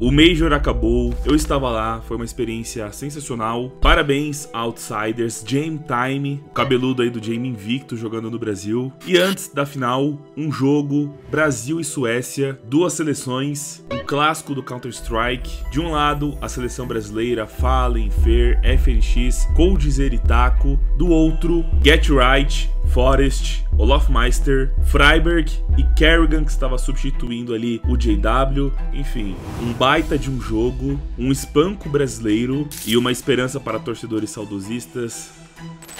O Major acabou, eu estava lá, foi uma experiência sensacional. Parabéns, Outsiders, Jamie Time, o cabeludo aí do Jamie Invicto jogando no Brasil. E antes da final, um jogo Brasil e Suécia, duas seleções, um clássico do Counter-Strike. De um lado, a seleção brasileira Fallen, Fair, FNX, Coldzera e Taco. Do outro, Get Right, Forest, Olofmeister, Freiberg e Kerrigan, que estava substituindo ali o JW. Enfim, um baita de um jogo, um espanco brasileiro e uma esperança para torcedores saudosistas.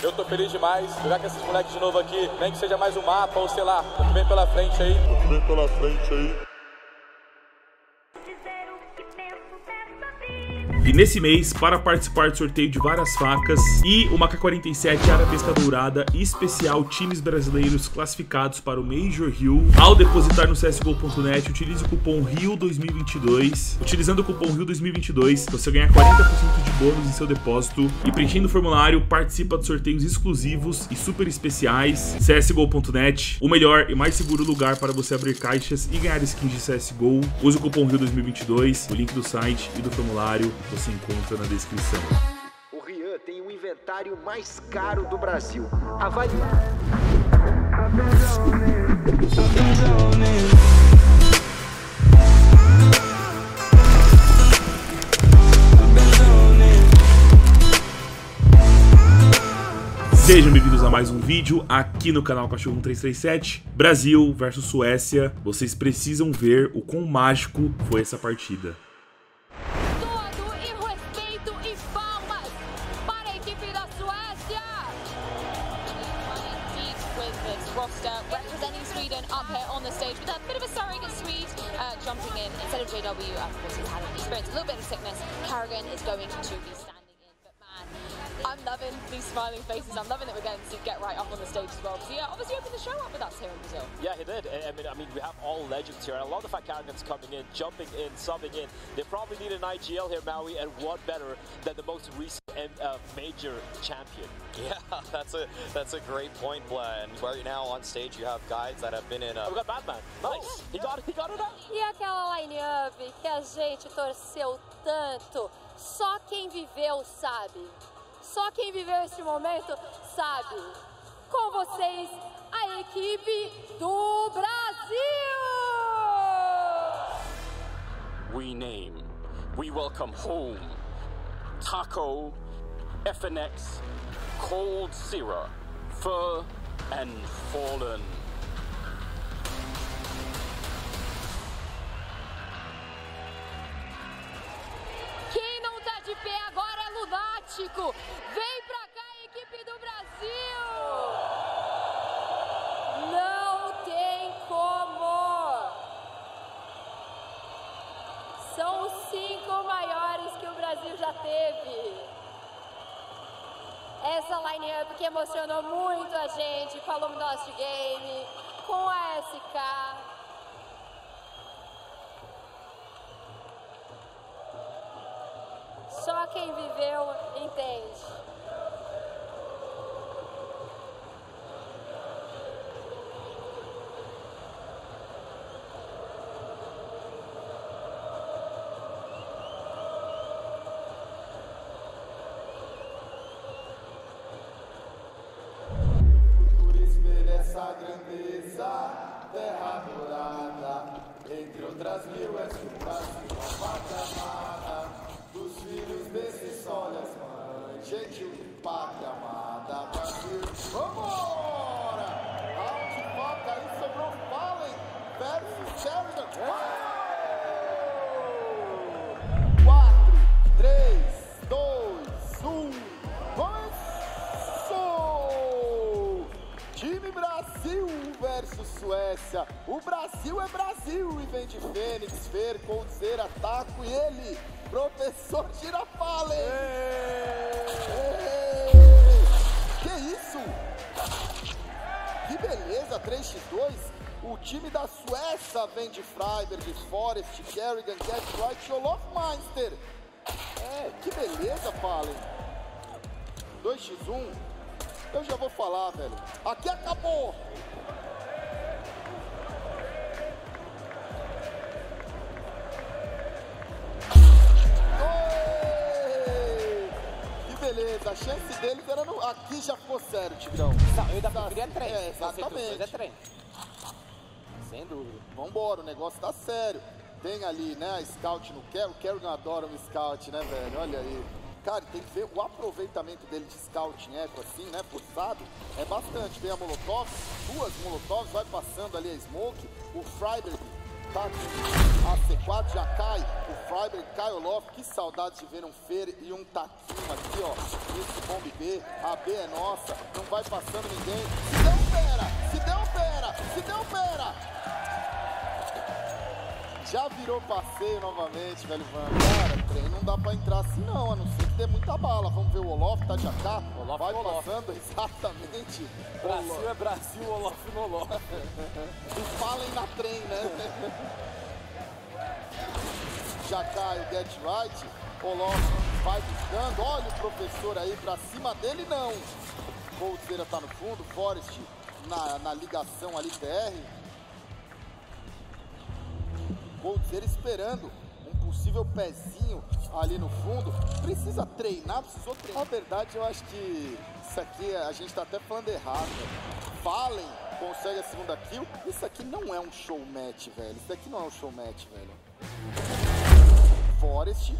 Eu tô feliz demais jogar com esses moleques de novo aqui, nem que seja mais um mapa ou sei lá, o que vem pela frente aí. O que vem pela frente aí. E nesse mês, para participar do sorteio de várias facas e uma K-47 Arabesca Dourada especial times brasileiros classificados para o Major Rio, ao depositar no csgo.net, utilize o cupom RIO2022. Utilizando o cupom RIO2022, você ganha 40% de bônus em seu depósito e preenchendo o formulário, participa de sorteios exclusivos e super especiais. csgo.net, o melhor e mais seguro lugar para você abrir caixas e ganhar skins de CSGO. Use o cupom RIO2022, o link do site e do formulário você encontra na descrição. O Rian tem o inventário mais caro do Brasil. Avalie. Sejam bem-vindos a mais um vídeo aqui no canal Cachorro 1337 Brasil versus Suécia. Vocês precisam ver o quão mágico foi essa partida. A little bit of sickness. Carrigan is going to be standing. I'm loving these smiling faces. I'm loving that we're getting to get right up on the stage as well. Because yeah, obviously opened the show up with us here in Brazil. Yeah, he did. I I mean, I mean, we have all legends here, and I love the fact Carrigan's coming in, jumping in, subbing in. They probably need an IGL here, Maui, and what better than the most recent uh, major champion? Yeah, that's a that's a great point, Blah. And right now on stage, you have guys that have been in. Oh, we A, got Batman. Nice. He got he got it out. E aquela line-up que a gente torceu tanto, só quem viveu sabe. Só quem viveu esse momento sabe. Com vocês, a equipe do Brasil! we name, we welcome home. Taco, FNX, Cold Zera, Fur, and Fallen. Vem pra cá, equipe do Brasil! Não tem como! São os cinco maiores que o Brasil já teve. Essa line-up que emocionou muito a gente a Luminosity Game, com a SK. Só quem viveu de Fênix, Fer, Coldzera, Taco e ele, professor Girafale. Que isso? Que beleza, 3x2. O time da Suécia vem de Freiberg, Forest, Kerrigan, Get Right e Olofmeister. É, que beleza, Fallen. 2x1. Eu já vou falar, velho. Aqui acabou. Beleza, a chance deles era no. Aqui já ficou sério, Tigrão. Não, eu ainda preferia. É, entre os dois, exatamente. É treino. Sem dúvida. Vambora, o negócio tá sério. Tem ali, né, a scout no Kerrigan. O Kerrigan adora um scout, né, velho? Olha aí. Cara, tem que ver o aproveitamento dele de scout em eco, assim, né, forçado. É bastante. Tem a Molotov, duas Molotovs, vai passando ali a Smoke. O Freiberg tá com a C4, já cai. O Freiberg cai o Loft. Que saudade de ver um Fer e um taquinho aqui, ó. Esse bombe B. A B é nossa. Não vai passando ninguém. Se deu pera! Se deu pera! Se deu pera! Já virou passeio novamente, velho Van. Cara, não dá pra entrar assim não, a não dê muita bala. Vamos ver o Olof, tá de AK. Olof, vai Olof. passando, exatamente. Brasil é Brasil, Olof no Olof. E falem na trem, né? Já cai o Get Right. Olof vai buscando. Olha o professor aí pra cima dele, não. Coldzera tá no fundo. Forest na, na ligação ali, TR. Coldzera esperando um possível pezinho ali no fundo. Precisa treinar, precisou treinar. Na verdade, eu acho que isso aqui a gente tá até falando errado. Fallen consegue a segunda kill. Isso aqui não é um show match, velho. Isso aqui não é um show match, velho. Forest.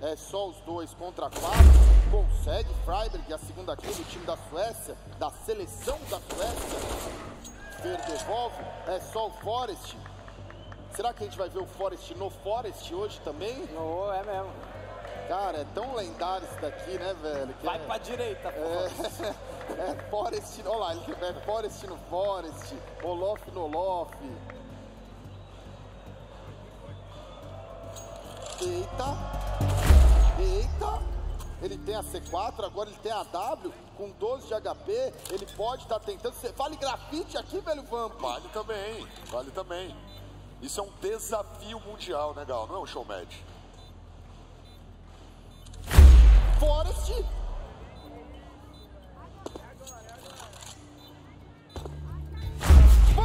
É só os dois contra quatro. Consegue Freiberg, a segunda kill do time da Suécia, da seleção da Suécia. Fer devolve. É só o Forest. Será que a gente vai ver o Forest no Forest hoje também? Oh, é mesmo. Cara, é tão lendário isso daqui, né, velho? que Vai é- pra direita, pô. é, é Forest, olha lá, ele é Forest no Forest, Olof no Olof. Eita, eita, ele tem a C4, agora ele tem a W com 12 de HP, ele pode estar tentando, Cê- vale grafite aqui, velho Vamp. Vale também, vale também. Isso é um desafio mundial, né, Gal? Não é um show match. Forest. Pô!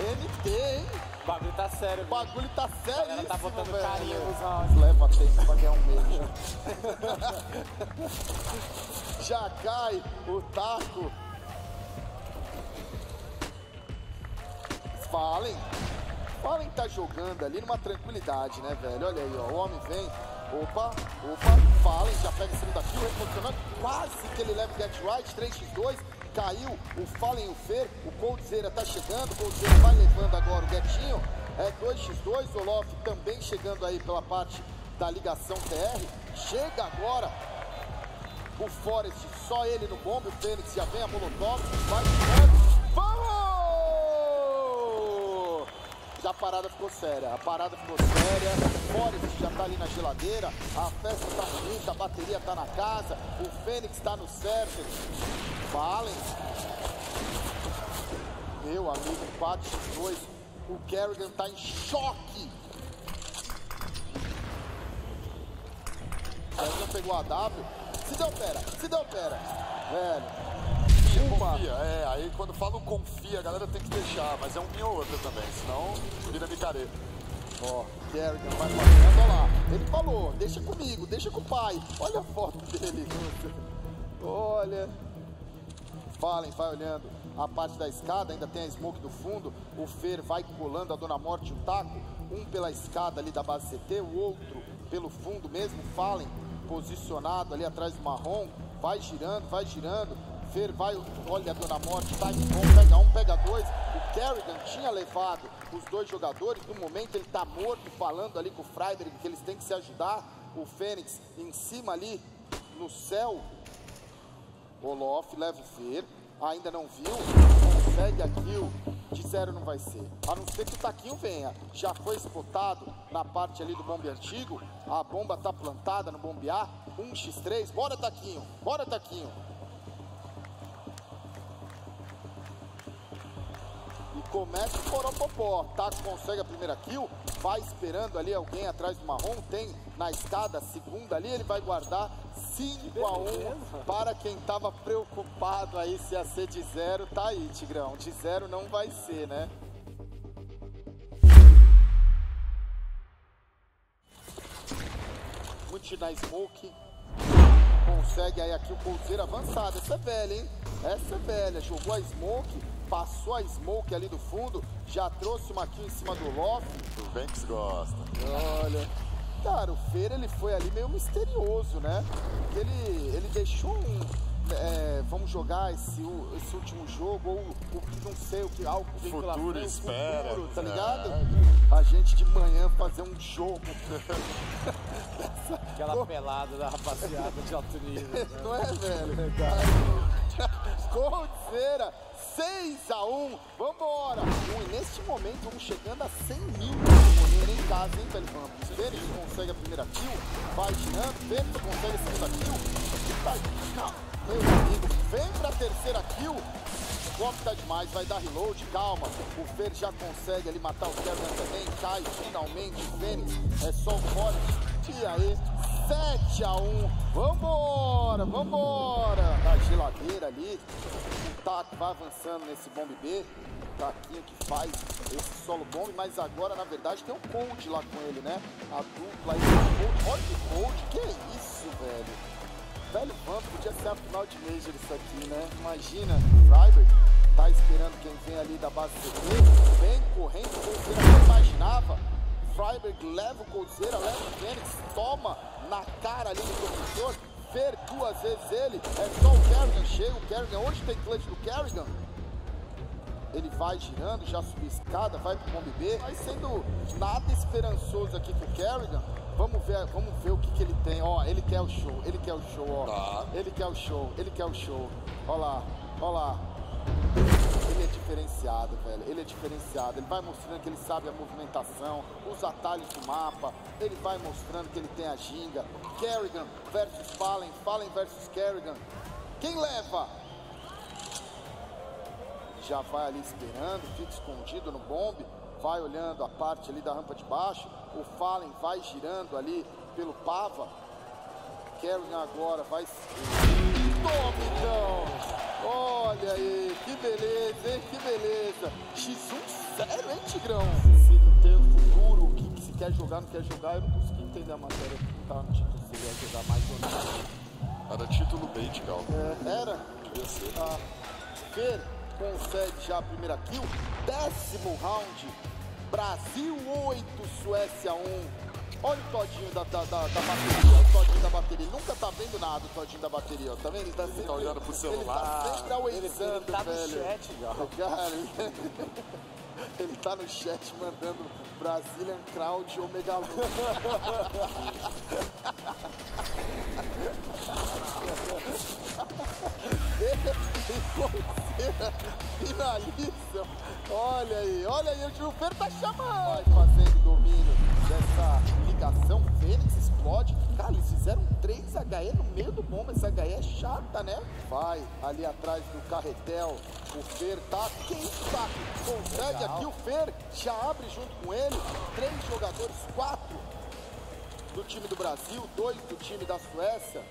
NT, hein? O bagulho tá sério. O bagulho tá sério, galera tá botando velho. carinho nos rounds. Leva tempo pra ganhar um mês. Já cai o taco. Fallen. Fallen tá jogando ali numa tranquilidade, né, velho? Olha aí, ó. O homem vem. Opa, opa. Fallen já pega a segunda kill, reposicionando. Quase que ele leva o get right. 3x2. Caiu o Fallen e o Fer. O Coldzera tá chegando. O Coldzera vai levando agora o Getinho. É 2x2. O Olof também chegando aí pela parte da ligação TR. Chega agora o Forest, só ele no bombe, o Fênix já vem a Molotov, vai jogando. Vamos! A parada ficou séria, a parada ficou séria, Forest já tá ali na geladeira, a festa tá bonita, a bateria tá na casa, o Fênix tá no certo. Falem. Meu amigo, 4x2, o Kerrigan tá em choque. Kerrigan pegou a W, se deu pera, se deu pera. Velho, uma. Confia, é. Aí quando falam confia, a galera tem que deixar, mas é um ou outra também, senão vira micareta. Ó, Kerrigan vai passando, olha lá. Ele falou, deixa comigo, deixa com o pai. Olha a foto dele. Olha. Falem, vai olhando a parte da escada, ainda tem a smoke do fundo. O Fer vai colando a Dona Morte e o Taco. Um pela escada ali da base CT, o outro pelo fundo mesmo. Falem, posicionado ali atrás do marrom. Vai girando, vai girando. Vai, olha Dona Morte, tá de bom, pega um, pega dois. O Kerrigan tinha levado os dois jogadores. No momento ele tá morto, falando ali com o Freiberg que eles têm que se ajudar. O Fênix em cima ali no céu. Olof leva o Fer, ainda não viu, consegue a kill, zero não vai ser. A não ser que o Taquinho venha. Já foi spotado na parte ali do bombe antigo, a bomba tá plantada no bombear, 1x3, bora Taquinho, bora Taquinho. Começa o Poropopó. Taco consegue a primeira kill. Vai esperando ali alguém atrás do marrom. Tem na escada a segunda ali. Ele vai guardar 5 a 1 para quem tava preocupado aí se ia ser de zero. Tá aí, Tigrão. De zero não vai ser, né? Muito na smoke. Consegue aí aqui o Colzeiro avançado. Essa é velha, hein? Essa é velha. Jogou a smoke, passou a smoke ali do fundo, já trouxe uma kill em cima do Loft. O Banks gosta. Olha. Cara, o Feira ele foi ali meio misterioso, né? Ele, ele deixou um. é, vamos jogar esse, esse último jogo, ou o que não sei, o que algo vem pela Futuro frente, espera. futuro, tá É. ligado? A gente de manhã fazer um jogo. Aquela pelada da rapaziada de alto nível. né? Não é, velho? Coldzera, 6x1, vambora! E neste momento vamos chegando a 100 mil de em casa, hein? Vamos. Fênix consegue a primeira kill, vai girando, Fênix consegue a segunda kill. Tá, calma, meu amigo, vem pra terceira kill. O golpe tá demais, vai dar reload, calma. O Fer já consegue ali matar o Kevin também. Cai finalmente o Fênix. É só o forte. E aí, 7 a 1 Vambora, vambora. Da geladeira ali. O Taco vai avançando nesse bomb B. O Taquinho que faz esse solo bomb. Mas agora, na verdade, tem o Cold lá com ele, né? A dupla aí. o. Olha o Cold. Que isso, velho. Velho Vamp podia ser a final de Major isso aqui, né? Imagina, Freiberg tá esperando quem vem ali da base CT, vem correndo, o Coldzera não imaginava. Freiberg leva o Coldzera, leva o Fênix, toma na cara ali do professor, Fer duas vezes ele, é só o Kerrigan, chega o Kerrigan, hoje tem clutch do Kerrigan. Ele vai girando, já subiu a escada, vai pro bomb B, vai sendo nada esperançoso aqui pro Kerrigan. Vamos ver, vamos ver o que, que ele tem. Ó, ele quer o show, ele quer o show, ó. Tá. Ele quer o show, ele quer o show. Ó lá, ó lá. Ele é diferenciado, velho. Ele é diferenciado. Ele vai mostrando que ele sabe a movimentação, os atalhos do mapa. Ele vai mostrando que ele tem a ginga. Kerrigan versus Fallen, Fallen versus Kerrigan. Quem leva? já vai ali esperando, fica escondido no bombe, vai olhando a parte ali da rampa de baixo, o Fallen vai girando ali pelo Pava, Kerrigan agora vai... Toma então! Olha aí, que beleza, hein, que beleza! X1 sério, hein, Tigrão? Se não tem o que, que se quer jogar, não quer jogar, eu não consegui entender a matéria que tá no título, se ele ia jogar mais ou menos. Era título bait, Gal. É, era? Devia ser. Ah, Fer consegue já a primeira kill. Décimo round. Brasil 8, Suécia 1. Olha o todinho da, da, da, da bateria. O todinho da bateria. Ele nunca tá vendo nada, o todinho da bateria. ó. Tá vendo? Ele tá sempre olhando pro celular. Ele tá sempre awayzando, ele tá no velho. chat, já. Cara, ele, ele tá no chat mandando Brazilian Crowd ou Megalon. finaliza. Olha aí, olha aí, o Gilberto tá chamando. Vai fazendo domínio dessa ligação. Fênix explode. Cara, eles fizeram 3 HE no meio do bomba. Essa HE é chata, né? Vai ali atrás do carretel. O Fer tá. Quem tá? Consegue aqui o Fer. Já abre junto com ele. Três jogadores, quatro do time do Brasil, dois do time da Suécia.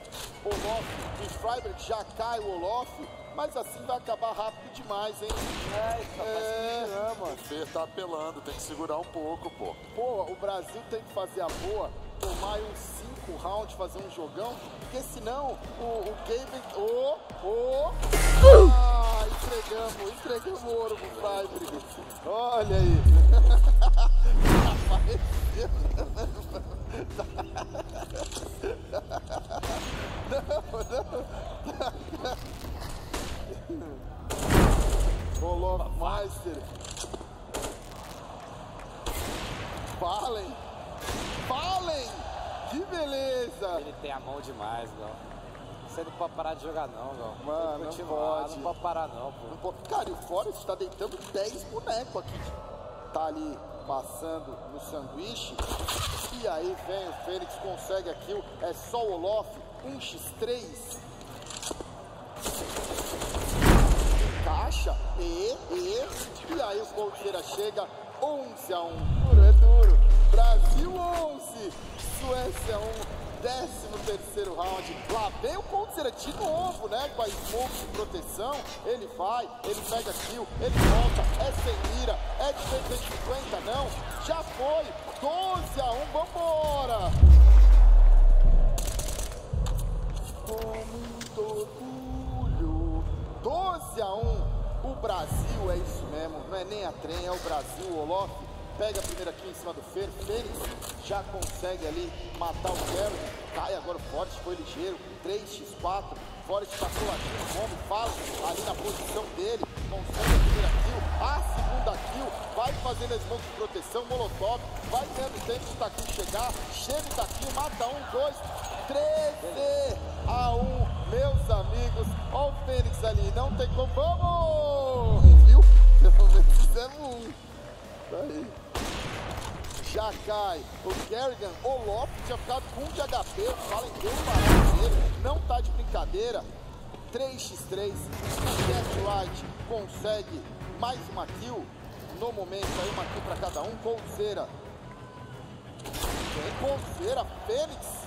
Olof e Freiberg já cai o Olof, mas assim vai acabar rápido demais, hein? É, isso É. é... O Fer tá apelando, tem que segurar um pouco, pô. Pô, o Brasil tem que fazer a boa, tomar uns cinco rounds, fazer um jogão, porque senão o, o Gaben. Ô, ô! Ah, entregamos, entregamos o ouro pro Freiberg. Olha aí. Apareceu. Rolou Meister. Falem! Falem! Que beleza! Ele tem a mão demais, Gal. Você não pode parar de jogar, não, Gal. Mano, não pode. Não pode parar, não, pô. Não pode- Cara, e o Forest tá deitando 10 bonecos aqui. Tá ali passando no sanduíche. E aí vem o Fênix, consegue a kill. É só o Olof. 1x3. Baixa. E, e, e aí o Coldzera chega 11 a 1. Duro, é duro. Brasil 11, Suécia 1. 13 terceiro round, lá vem o Coldzera de novo, né? Com a smoke de proteção, ele vai, ele pega kill, ele volta, é sem mira, é de 350, não, já foi, 12 a 1, vambora! Com muito orgulho, 12 a 1, o Brasil é isso mesmo, não é nem a trem, é o Brasil, o Olof pega a primeira aqui em cima do Fer, Fênix já consegue ali matar o Gary, cai agora o Forte, foi ligeiro, 3x4, Forte passou aqui no combo, fala ali na posição dele, consegue a primeira kill, a segunda kill, vai fazendo a smoke de proteção, Molotov, vai tendo tempo de Taquinho chegar, chega o Taquinho, mata um, dois, 13 a 1, meus amigos, ó o Fênix ali, não tem como, vamos! Viu? Pelo menos fizemos um. Tá aí. Já cai o Kerrigan, o Lopes tinha ficado com um de HP, o Fallen deu um barato nele, não tá de brincadeira. 3x3, Get Right consegue mais uma kill, no momento aí uma kill pra cada um, Coldzera. Vem Coldzera, Fênix.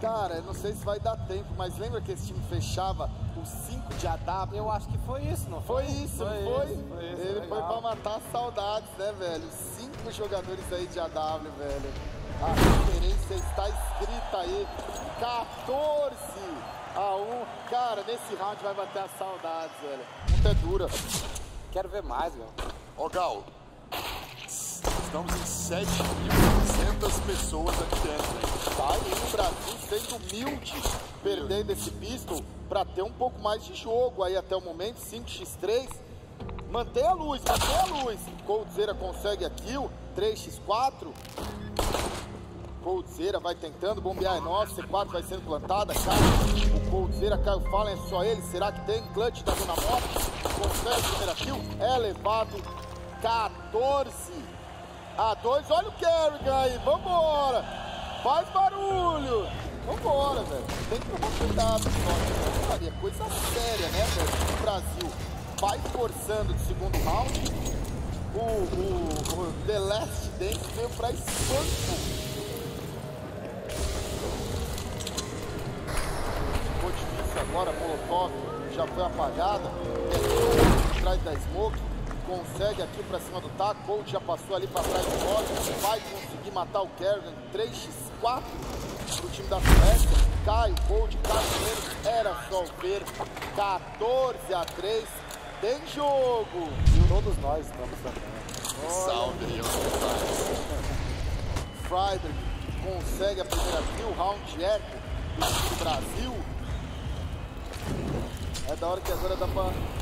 Cara, eu não sei se vai dar tempo, mas lembra que esse time fechava os 5 de AW? Eu acho que foi isso, não Foi foi? isso, foi foi? isso, foi isso, Ele foi legal. pra matar as saudades, né, velho? Cinco jogadores aí de AW, velho. A referência está escrita aí. 14 a 1. Cara, nesse round vai bater as saudades, velho. Muito é dura. Quero ver mais, meu. Ó, Gal, estamos em 7.200 pessoas aqui dentro, hein? Tá o Brasil sendo humilde, perdendo esse pistol pra ter um pouco mais de jogo aí até o momento. 5x3. Mantém a luz, mantém a luz. Coldzera consegue a kill. 3x4. Coldzera vai tentando, bombear é nosso, C4 vai sendo plantada, cai. O Coldzera cai o Fallen, é só ele. Será que tem clutch da Dona Morte? Consegue a primeira kill, é levado 14 a 2. Olha o Kerrigan aí, vambora! Faz barulho! Vambora, velho. Tem que tomar cuidado só. Maria, coisa séria, né, velho? O Brasil vai forçando de segundo round. O, o, o The Last Dance veio pra espanto. Ficou difícil agora, Molotov já foi apagada. Tentou por trás da Smoke. Consegue aqui pra cima do taco. Colt já passou ali pra trás do bode. Vai conseguir matar o Kerrigan. 3x4 pro time da Suécia. Cai o Colt, cai primeiro. Era só o Fer. 14 a 3. Tem jogo. Todos nós estamos também. Salve. Freiberg consegue a primeira kill, round eco do Brasil. É da hora que agora dá pra.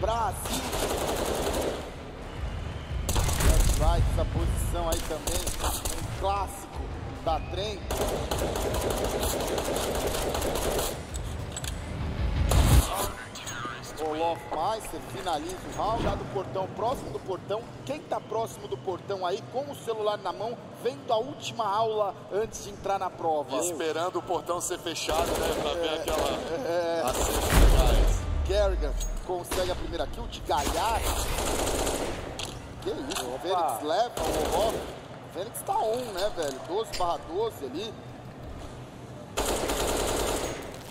Brasil! Right, essa posição aí também, um clássico da trem. Olof Meister finaliza o round já do portão, próximo do portão. Quem tá próximo do portão aí com o celular na mão, vendo a última aula antes de entrar na prova? E esperando o portão ser fechado, né? Pra ver aquela. É. Kerrigan consegue a primeira kill de Galhardo. Que isso, o Fênix leva o Olof. O Fênix tá on, né, velho? 12 barra 12 ali.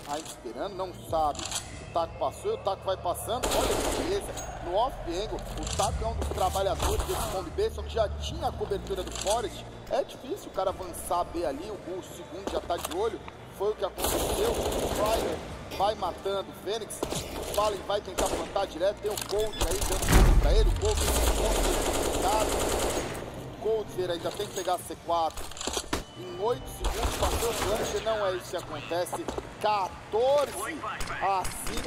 Ainda esperando, não sabe. O Taco passou e o Taco vai passando. Olha que beleza. No off-angle, o Taco é um dos trabalhadores desse combi B, só que já tinha a cobertura do Forest. É difícil o cara avançar B ali, o, o segundo já tá de olho. Foi o que aconteceu. O Fryer vai matando o Fênix. O Fallen vai tentar plantar direto. Tem o Cold aí dando fogo pra ele. O Cold o Coldzera ainda tem que pegar a C4. Em 8 segundos passou o flash, não é isso que acontece. 14 a 5.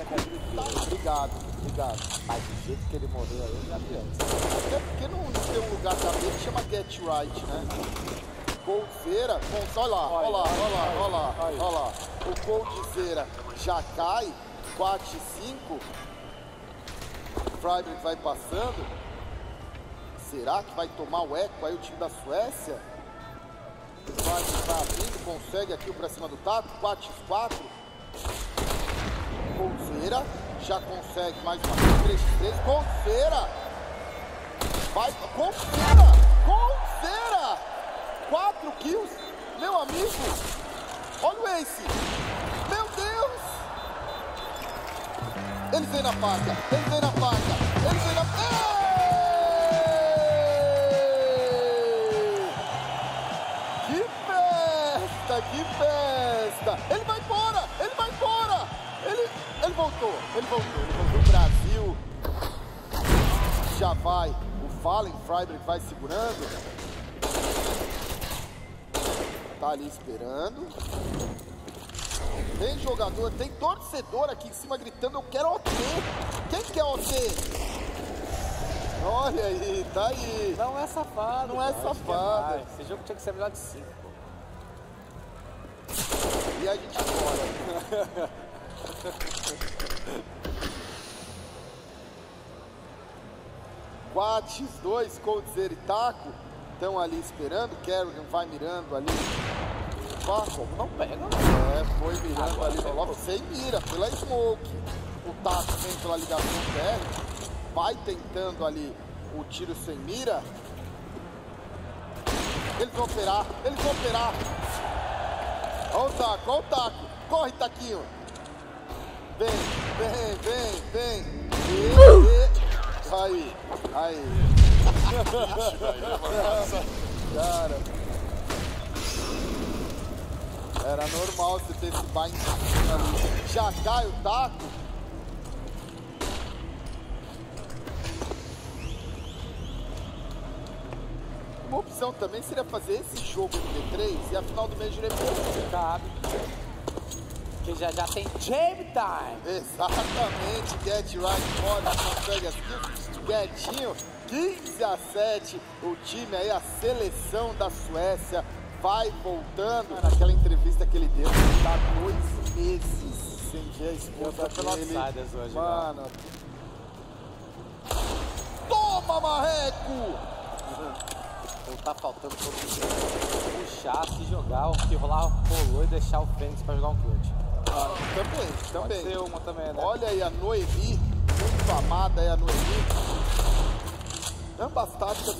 Tá, obrigado, obrigado. Mas do jeito que ele morreu aí, já vi antes. Até porque não tem um lugar também que chama Get Right, né? Coldzera, com- olha lá, olha lá, olha lá, olha lá, olha lá. O Coldzera já cai, 4 e 5. Freiberg vai passando. Será que vai tomar o eco aí o time da Suécia? O Freiberg vai abrindo, consegue aqui o pra cima do taco, 4x4. Coldzera já consegue mais uma vez, 3x3, com cera. Vai, com cera, com cera. 4 kills, meu amigo. Olha o Ace. Meu Deus. Eles vêm na faca, eles vêm na faca, eles vêm na... Ei! Que festa, que festa! Ele vai embora, ele vai embora! Ele, ele voltou, ele voltou, ele voltou. Brasil já vai. O Fallen Freiberg vai segurando. Tá ali esperando. Tem jogador, tem torcedor aqui em cima gritando, eu quero OT. Quem quer OT? Olha aí, tá aí. Não é safado. Não é cara, que safado. mais. Esse jogo tinha que ser melhor de 5. E a gente bora. Quates, dois, Coldzera e Taco estão ali esperando. Kerrigan vai mirando ali. Como não pega? É, foi mirando ali no logo sem mira, pela smoke. O Taco vem pela ligação dele. Vai tentando ali o tiro sem mira. Eles vão operar, eles vão operar. Olha o taco, olha o taco. Corre, taquinho. Vem, vem, vem, vem. E, e. Aí, aí. Cara. Era normal você ter esse bind ali. Já cai o taco. Uma opção também seria fazer esse jogo no D3 e a final do Major é Cabe. Porque já já tem Game Time. Exatamente, Get Right Morris consegue as kills. Quietinho, 15 a 7. O time aí, a seleção da Suécia, vai voltando. Naquela entrevista que ele deu, ele tá dois meses sem ver a esposa dele. Hoje, Mano. Toma, Marreco! Ou tá faltando pouco de puxar, se jogar, o que rolar rolou e deixar o Fênix pra jogar um clutch. Ah, também, também. Pode ser uma também, né? Olha aí a Noemi, muito amada aí a Noemi. Ambas táticas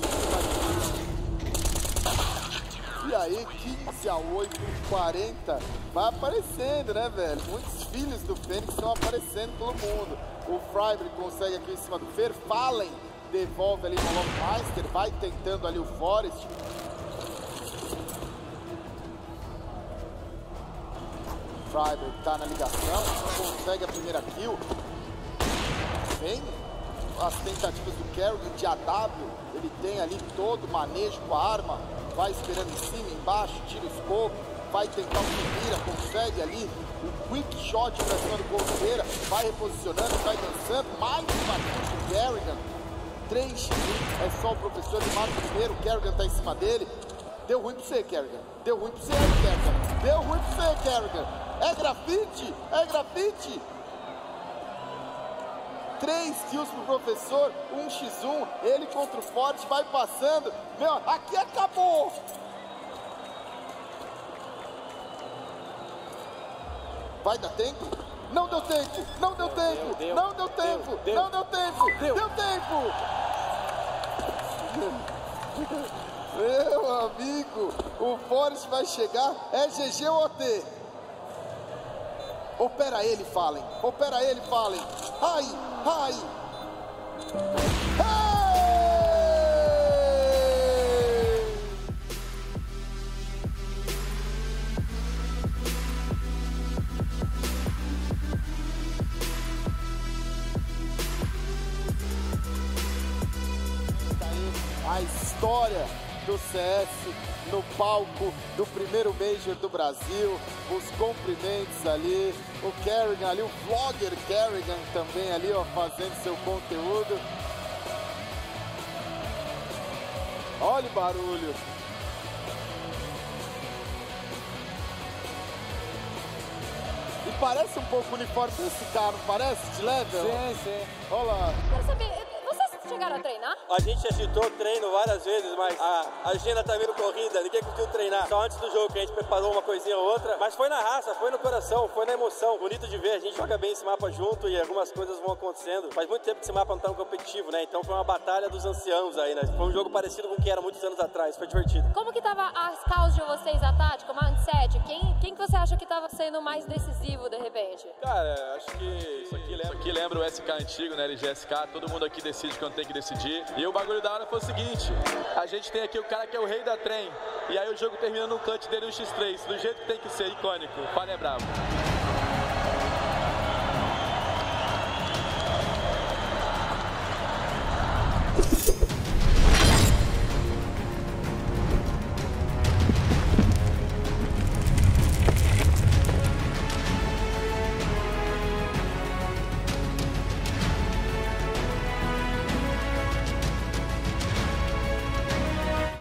E aí, 15 a 8, 40. Vai aparecendo, né, velho? Muitos filhos do Fênix estão aparecendo pelo mundo. O Freiberg consegue aqui em cima do Fer. Fallen devolve ali no Longmeister. Vai tentando ali o Forest. Freiberg tá na ligação, consegue a primeira kill. Vem as tentativas do Kerrigan de AW, ele tem ali todo o manejo com a arma, vai esperando em cima, embaixo, tira o scope, vai tentar o mira, consegue ali o quick shot pra cima do Goldeira, vai reposicionando, vai dançando, mais uma kill do Kerrigan. 3 é só o professor, ele mata o primeiro, o Kerrigan tá em cima dele. Deu ruim pra você, Kerrigan. Deu ruim pra você, Kerrigan. Deu ruim pra você, Kerrigan. É grafite, é grafite. 3 kills pro professor, 1x1, ele contra o Forte, vai passando. Meu, aqui acabou. Vai dar tempo? Não deu tempo, não deu tempo, deu, não deu tempo, deu, não deu tempo, deu. deu tempo. Meu amigo, o Forrest vai chegar, é GG ou OT? Opera ele, Fallen. Opera ele, Fallen. Ai, ai. A história do CS no palco do primeiro Major do Brasil, os cumprimentos ali, o Kerrigan ali, o vlogger Kerrigan também ali, ó, fazendo seu conteúdo. Olha o barulho. E parece um pouco o uniforme desse cara, não parece? De level? Sim, sim. Olha lá. Quero saber, chegaram a treinar? A gente agitou o treino várias vezes, mas a agenda tá vindo corrida, ninguém conseguiu treinar. Só antes do jogo que a gente preparou uma coisinha ou outra. Mas foi na raça, foi no coração, foi na emoção. Bonito de ver, a gente joga bem esse mapa junto e algumas coisas vão acontecendo. Faz muito tempo que esse mapa não tá no competitivo, né? Então foi uma batalha dos anciãos aí, né? Foi um jogo parecido com o que era muitos anos atrás, foi divertido. Como que tava as causas de vocês, a tática, o mindset? Quem, quem que você acha que tava sendo mais decisivo de repente? Cara, acho que isso aqui lembra, isso aqui lembra o SK antigo, né? LGSK, todo mundo aqui decide quando tem que decidir. E o bagulho da hora foi o seguinte: a gente tem aqui o cara que é o rei da trem. E aí o jogo termina no clutch dele no X3, do jeito que tem que ser, icônico. Falha é bravo.